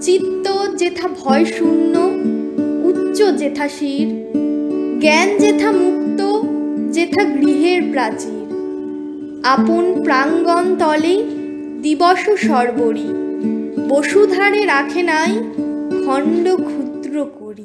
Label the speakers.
Speaker 1: চিত্ত যেথা ভয় শূন্য, উচ্চ যেথা শির, জ্ঞান যেথা মুক্ত, যেথা গৃহের প্রাচীর। আপন প্রাঙ্গণ তলে দিবস সর্বরি, বসুধারে রাখে নাই খণ্ড ক্ষুদ্র করি।